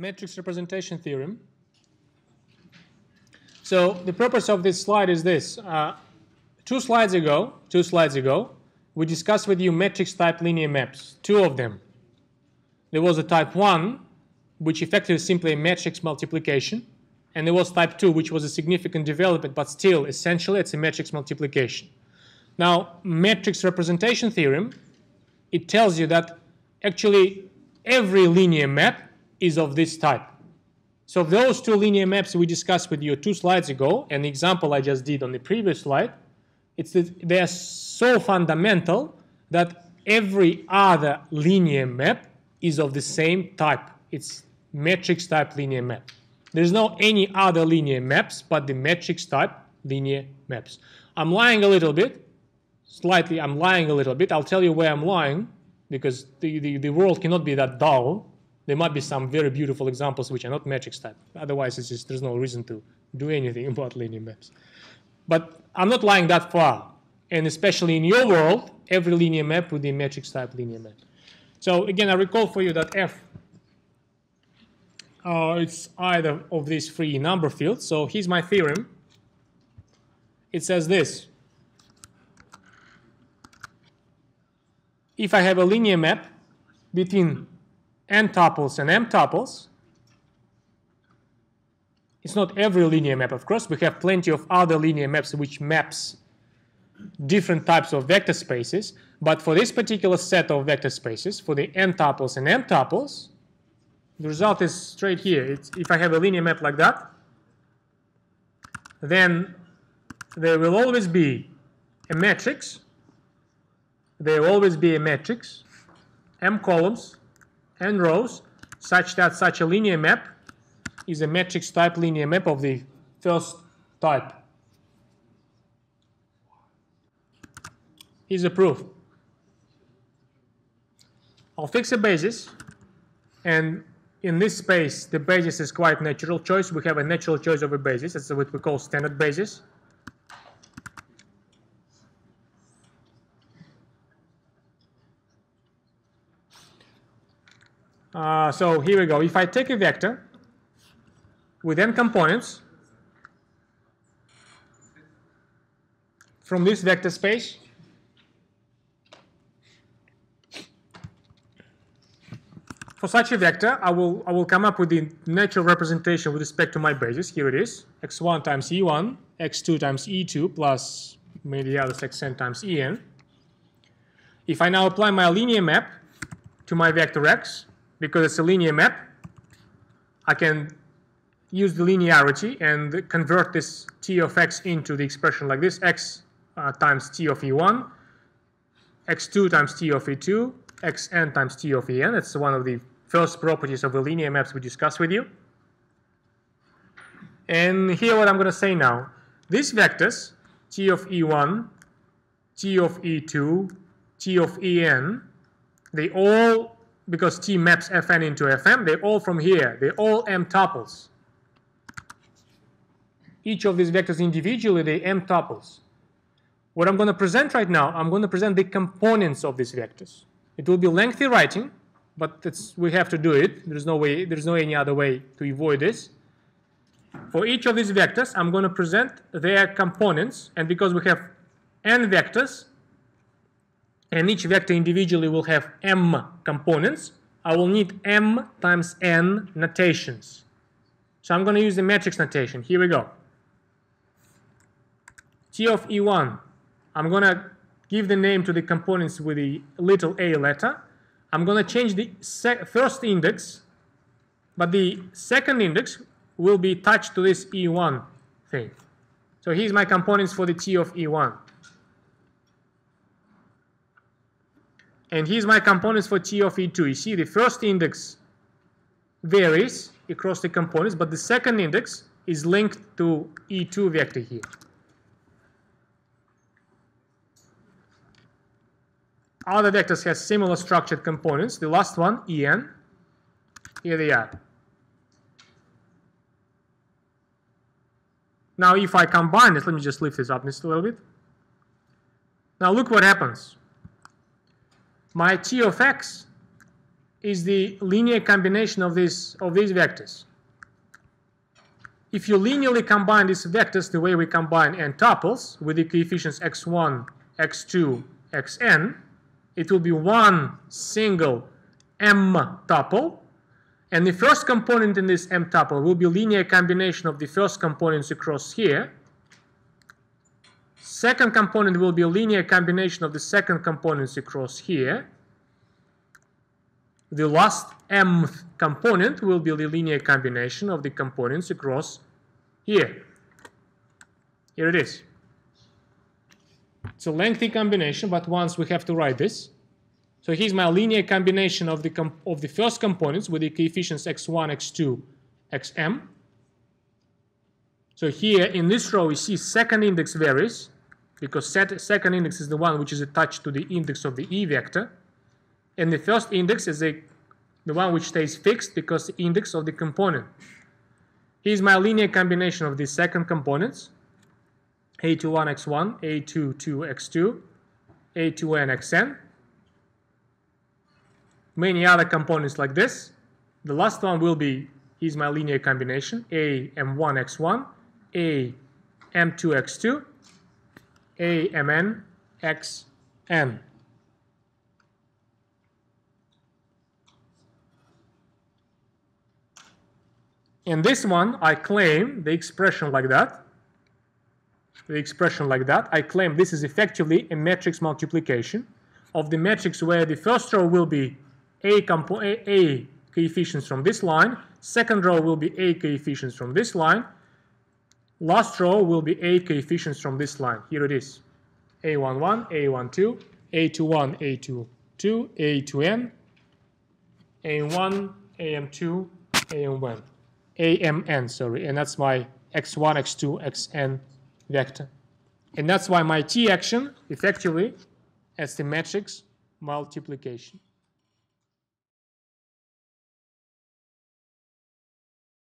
matrix representation theorem. So the purpose of this slide is this. Uh, two slides ago, two slides ago, we discussed with you matrix type linear maps, two of them. There was a type 1, which effectively is simply a matrix multiplication, and there was type 2, which was a significant development, but still, essentially, it's a matrix multiplication. Now, matrix representation theorem, it tells you that actually every linear map is of this type. So those two linear maps we discussed with you two slides ago, and the example I just did on the previous slide, it's that they are so fundamental that every other linear map is of the same type. It's matrix type linear map. There's no any other linear maps but the matrix type linear maps. I'm lying a little bit, slightly, I'm lying a little bit. I'll tell you where I'm lying because the, the, the world cannot be that dull there might be some very beautiful examples which are not matrix type. Otherwise, just, there's no reason to do anything about linear maps. But I'm not lying that far. And especially in your world, every linear map would be matrix type linear map. So again, I recall for you that F uh, it's either of these three number fields. So here's my theorem. It says this. If I have a linear map between n tuples and m tuples. It's not every linear map, of course. We have plenty of other linear maps which maps different types of vector spaces. But for this particular set of vector spaces, for the n tuples and m tuples, the result is straight here. It's, if I have a linear map like that, then there will always be a matrix. There will always be a matrix, m columns, and rows such that such a linear map is a matrix type linear map of the first type. Is a proof. I'll fix a basis and in this space the basis is quite natural choice. We have a natural choice of a basis. That's what we call standard basis. Uh, so here we go. If I take a vector with n components from this vector space, for such a vector, I will, I will come up with the natural representation with respect to my basis. Here it is, x1 times e1, x2 times e2, plus maybe the others xn times en. If I now apply my linear map to my vector x, because it's a linear map, I can use the linearity and convert this t of x into the expression like this, x uh, times t of e1, x2 times t of e2, xn times t of en. It's one of the first properties of the linear maps we discussed with you. And here what I'm going to say now. These vectors, t of e1, t of e2, t of en, they all because T maps Fn into Fm, they're all from here. They're all M tuples. Each of these vectors individually, they're M tuples. What I'm going to present right now, I'm going to present the components of these vectors. It will be lengthy writing, but we have to do it. There's no way, there's no any other way to avoid this. For each of these vectors, I'm going to present their components, and because we have n vectors, and each vector individually will have m components, I will need m times n notations. So I'm going to use the matrix notation. Here we go. T of E1, I'm going to give the name to the components with the little a letter. I'm going to change the first index, but the second index will be attached to this E1 thing. So here's my components for the T of E1. And here's my components for T of E2. You see the first index varies across the components, but the second index is linked to E2 vector here. Other vectors have similar structured components. The last one, En, here they are. Now if I combine this, let me just lift this up just a little bit. Now look what happens my t of x is the linear combination of these, of these vectors. If you linearly combine these vectors the way we combine n tuples with the coefficients x1, x2, xn, it will be one single m tuple. And the first component in this m tuple will be linear combination of the first components across here. Second component will be a linear combination of the second components across here. The last mth component will be the linear combination of the components across here. Here it is. It's a lengthy combination, but once we have to write this. So here's my linear combination of the, of the first components with the coefficients x1, x2, xm. So here in this row, we see second index varies because second index is the one which is attached to the index of the E vector. And the first index is a, the one which stays fixed because the index of the component. Here's my linear combination of the second components. A21x1, A22x2, A2nxn. Many other components like this. The last one will be, here's my linear combination, AM1x1, AM2x2, AMnxn. In this one, I claim the expression like that. The expression like that. I claim this is effectively a matrix multiplication of the matrix where the first row will be a, a, a coefficients from this line, second row will be a coefficients from this line, last row will be a coefficients from this line. Here it is. A11, A12, A21, A22, A2n, AM1, AM2, AM1. AMN, sorry, and that's my x1, x2, xn vector. And that's why my t action, effectively, as the matrix multiplication.